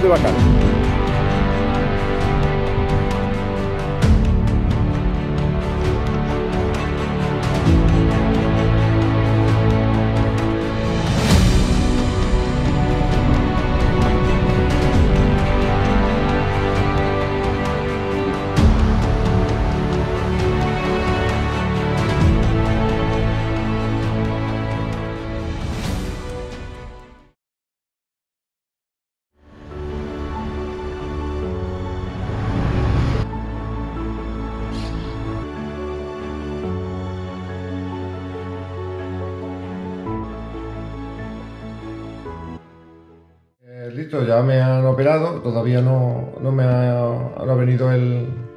De Bacanes. Listo, ya me han operado, todavía no, no me ha, no ha venido el...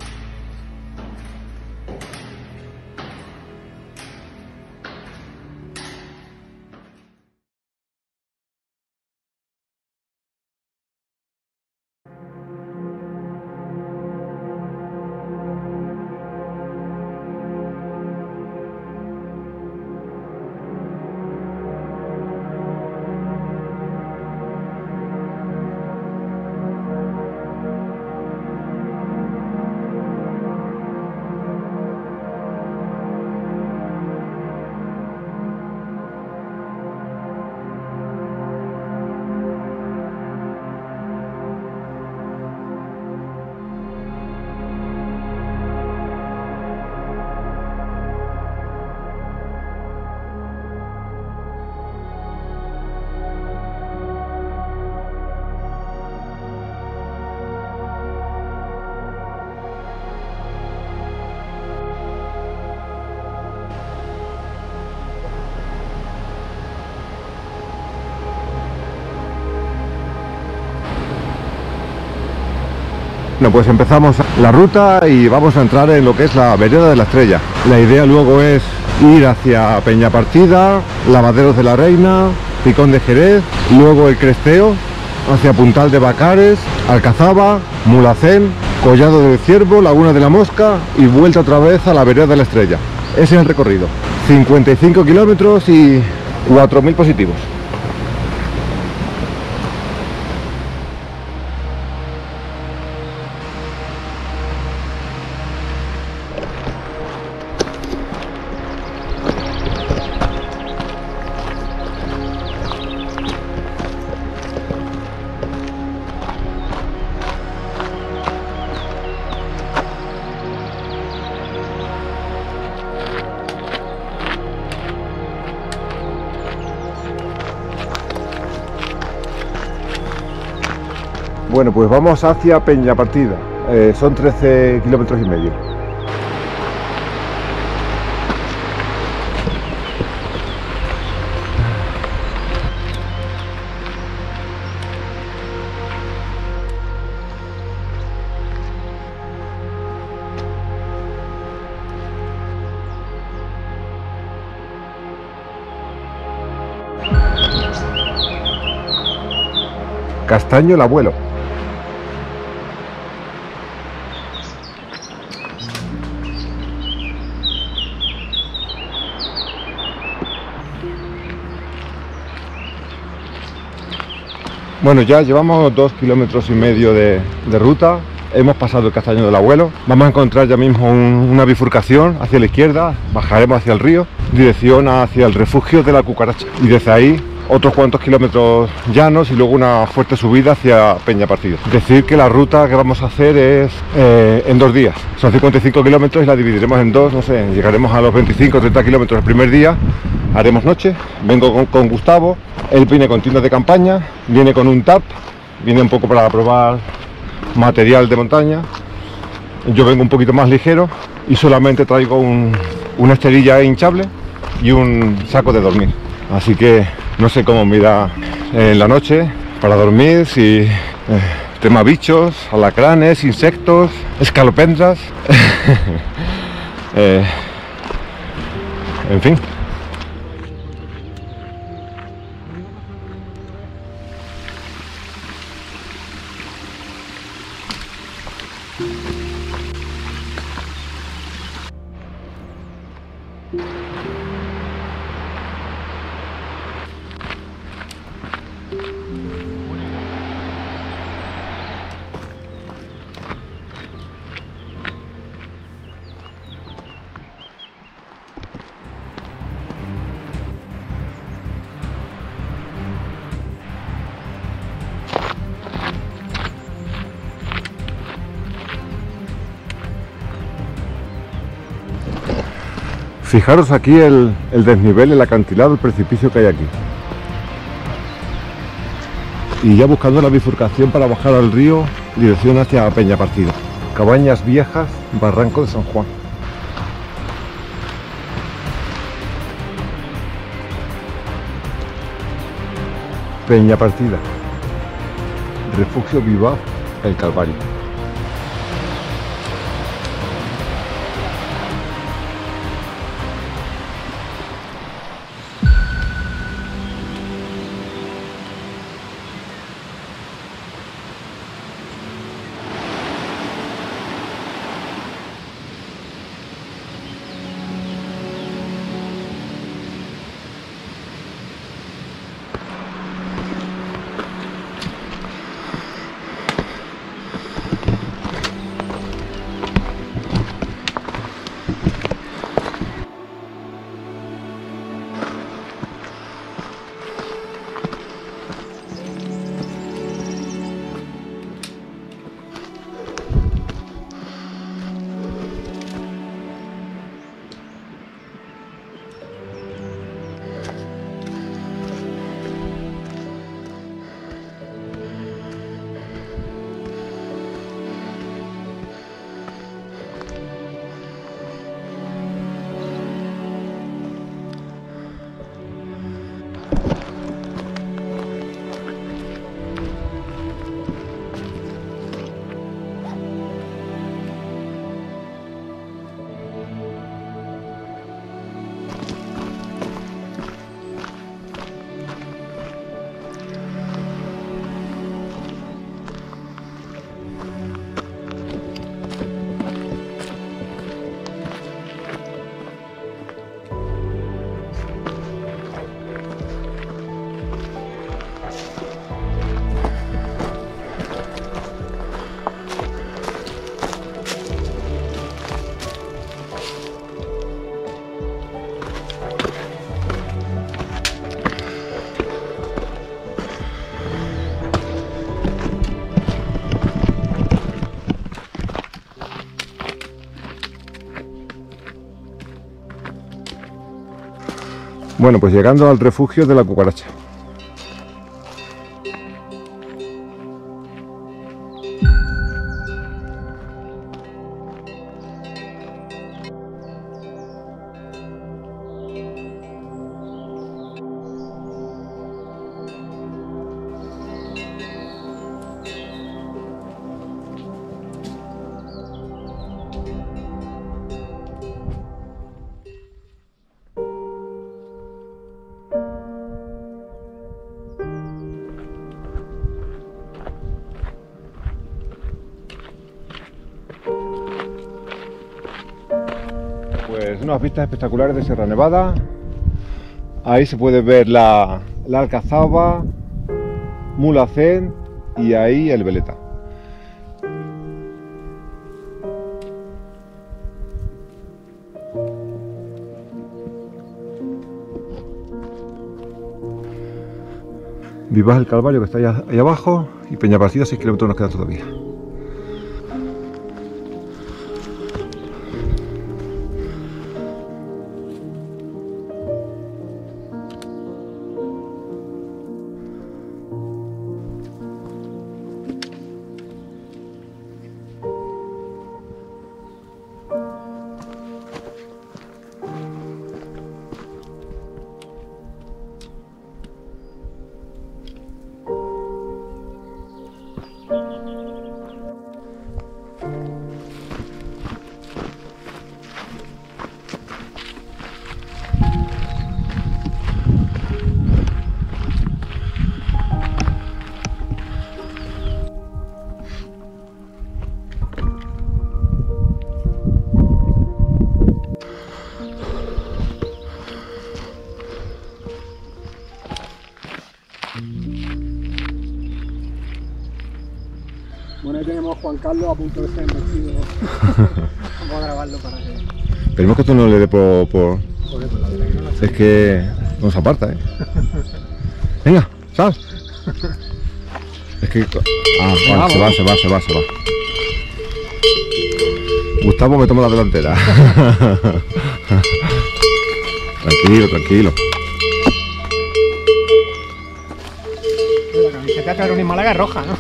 Bueno, pues empezamos la ruta y vamos a entrar en lo que es la vereda de la estrella. La idea luego es ir hacia Peña Partida, Lavaderos de la Reina, Picón de Jerez, luego el Cresteo, hacia Puntal de Bacares, Alcazaba, Mulacén, Collado del Ciervo, Laguna de la Mosca y vuelta otra vez a la vereda de la estrella. Ese es el recorrido. 55 kilómetros y 4.000 positivos. Bueno, pues vamos hacia Peña Partida. Eh, son 13 kilómetros y medio. Castaño el abuelo. Bueno, ya llevamos dos kilómetros y medio de, ruta. Hemos pasado el castaño del abuelo. Vamos a encontrar ya mismo un- una bifurcación hacia la izquierda. Bajaremos hacia el río, dirección hacia el refugio de la cucaracha. Y desde ahí otros cuantos kilómetros llanos y luego una fuerte subida hacia Peña Partido. Decir que la ruta que vamos a hacer es eh, en dos días. Son 55 kilómetros y la dividiremos en dos, no sé, llegaremos a los 25 o 30 kilómetros el primer día, haremos noche, vengo con, Gustavo, él viene con tiendas de campaña, viene con un TAP, viene un poco para probar material de montaña, yo vengo un poquito más ligero y solamente traigo un- una esterilla hinchable y un saco de dormir. Así que no sé cómo me en la noche para dormir, si eh, tema bichos, alacranes, insectos, escalopendras. Eh, en fin. Fijaros aquí el, el desnivel, el acantilado, el precipicio que hay aquí. Y ya buscando la bifurcación para bajar al río, dirección hacia Peña Partida. Cabañas Viejas, Barranco de San Juan. Peña Partida. Refugio Viva, El Calvario. Bueno, pues llegando al refugio de la cucaracha. Pues unas vistas espectaculares de Sierra Nevada. Ahí se puede ver la, Alcazaba, Mulacén y ahí el Veleta. Vivas el Calvario que está ahí abajo y Peña Partida 6 kilómetros nos queda todavía. Ahí tenemos a Juan Carlos a punto de ser metido. Vamos a grabarlo para que. Esperemos que esto no le dé por... por- Joder, pues la verdad que no la sé. Es que no se aparta, ¿eh? Venga, sal. Es que... Ah, vale, se va, se va, se va, se va. Gustavo me toma la delantera. Tranquilo, tranquilo. La camiseta de Aeronis Málaga es roja, ¿no?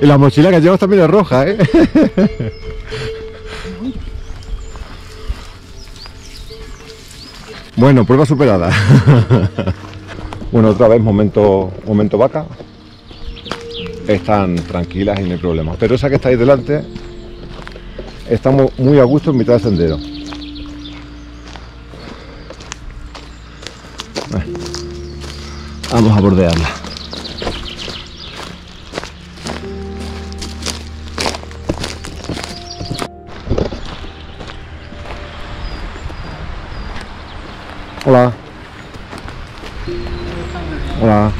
y la mochila que llevas también es roja, ¿eh? bueno, prueba superada. bueno, otra vez momento, momento vaca. Están tranquilas y no hay problema. Pero esa que está ahí delante, estamos muy a gusto en mitad del sendero. Vamos a bordearla. 我拿我拿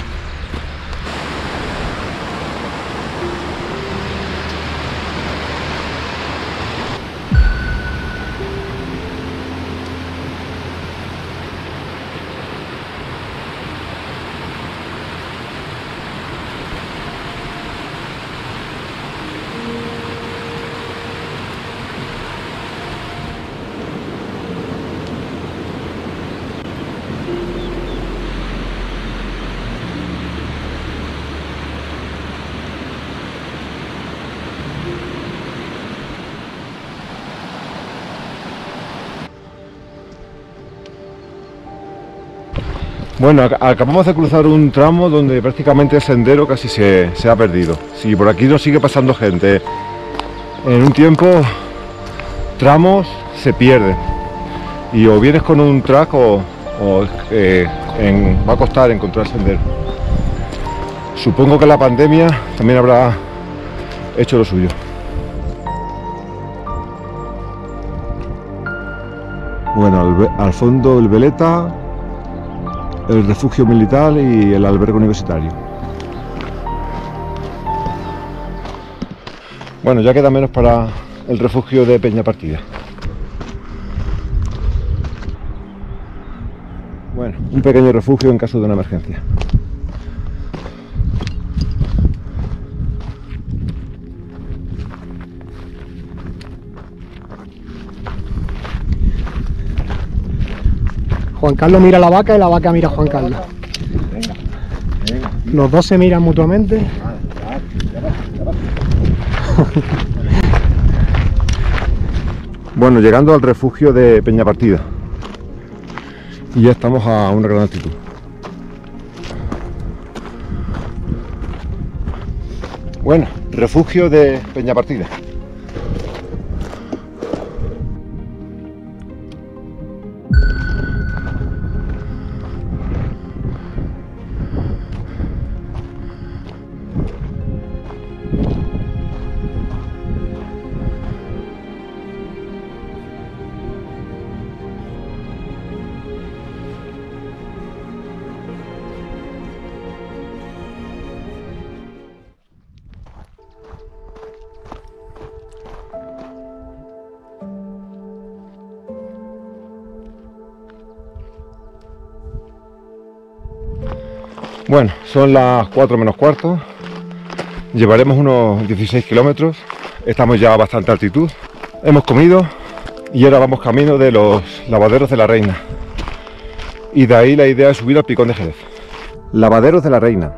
Bueno, ac- acabamos de cruzar un tramo donde prácticamente el sendero casi se, se ha perdido. Si por aquí no sigue pasando gente, en un tiempo tramos se pierden. Y o vienes con un track o, eh, va a costar encontrar sendero. Supongo que la pandemia también habrá hecho lo suyo. Bueno, al, al fondo el Veleta, el refugio militar y el albergue universitario. Bueno, ya queda menos para el refugio de Peña Partida. Bueno, un pequeño refugio en caso de una emergencia. Juan Carlos mira a la vaca y la vaca mira a Juan Carlos. Los dos se miran mutuamente. Bueno, llegando al refugio de Peña Partida. Y ya estamos a una gran altitud. Bueno, refugio de Peña Partida. Bueno, son las 4 menos cuarto. Llevaremos unos 16 kilómetros. Estamos ya a bastante altitud. Hemos comido y ahora vamos camino de los lavaderos de la Reina. Y de ahí la idea es subir al Picón de Jerez. Lavaderos de la Reina.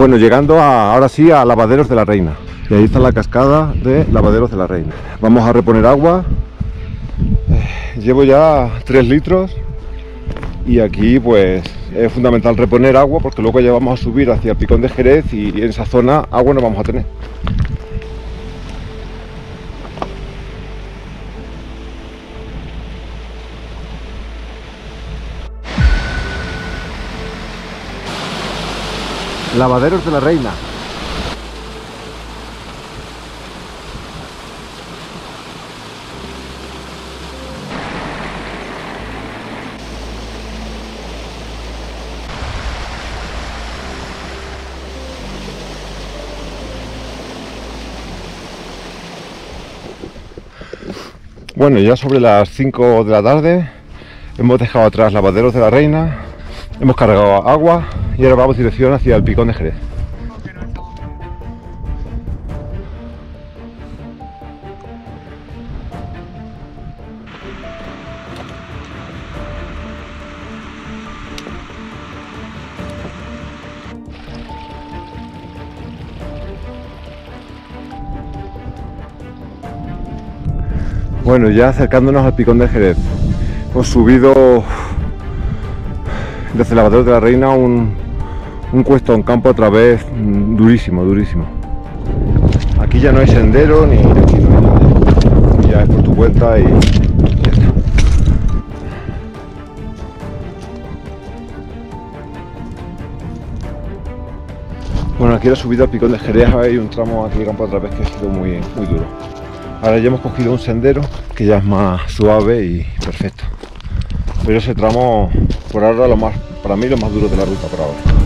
Bueno, llegando a- ahora sí a Lavaderos de la Reina. Y ahí está la cascada de Lavaderos de la Reina. Vamos a reponer agua. Eh, Llevo ya 3 litros y aquí pues es fundamental reponer agua porque luego ya vamos a subir hacia el Picón de Jerez y en esa zona agua no vamos a tener. Lavaderos de la Reina. Bueno, ya sobre las 5 de la tarde hemos dejado atrás lavaderos de la reina, hemos cargado agua, y ahora vamos dirección hacia el picón de Jerez. Bueno, ya acercándonos al picón de Jerez, hemos subido desde el lavadero de la reina un, un cuesta, un campo otra vez mm, durísimo, durísimo. Aquí ya no hay sendero ni aquí no hay nada. Ya es por tu cuenta y ya está. Bueno, aquí la subida al picón de Jerez hay un tramo aquí de campo otra vez que ha sido muy, muy duro. Ahora ya hemos cogido un sendero que ya es más suave y perfecto. Pero ese tramo por ahora lo más, para mí lo más duro de la ruta por ahora.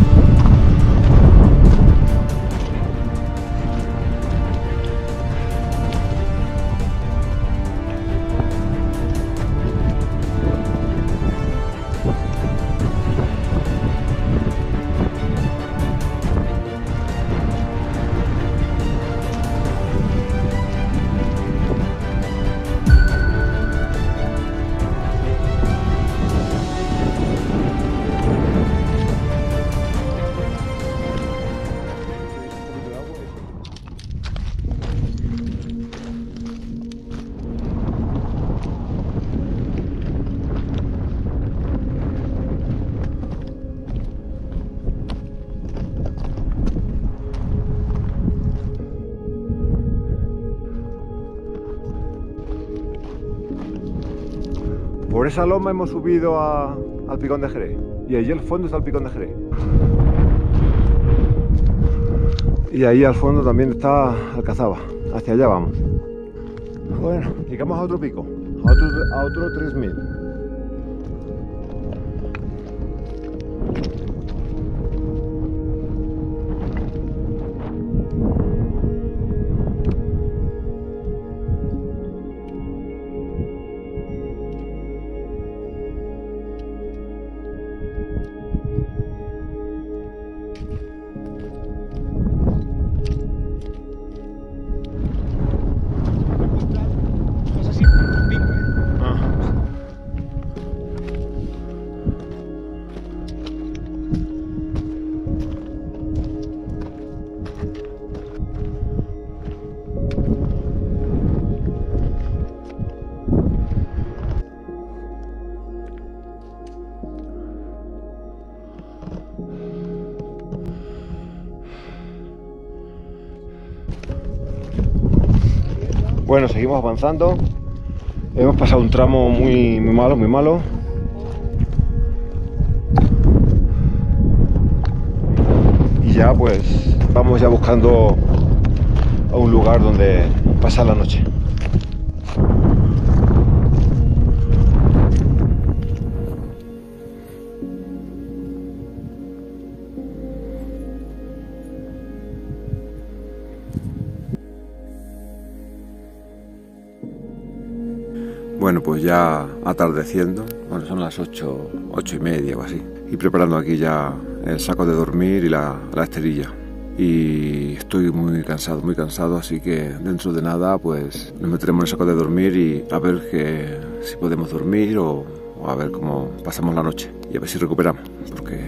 Por esa loma hemos subido a- al picón de Jerez. Y allí al fondo está el picón de Jerez. Y ahí al fondo también está Alcazaba. Hacia allá vamos. Bueno, llegamos a otro pico. A otro, a otro 3000. Bueno, seguimos avanzando. Hemos pasado un tramo muy, malo, muy malo. Y ya pues vamos ya buscando a un lugar donde pasar la noche. Bueno, pues ya atardeciendo, bueno, son las ocho, ocho y media o así, y preparando aquí ya el saco de dormir y la, la esterilla. Y estoy muy cansado, muy cansado, así que dentro de nada pues nos meteremos en el saco de dormir y a ver que, si podemos dormir o, o a ver cómo pasamos la noche y a ver si recuperamos, porque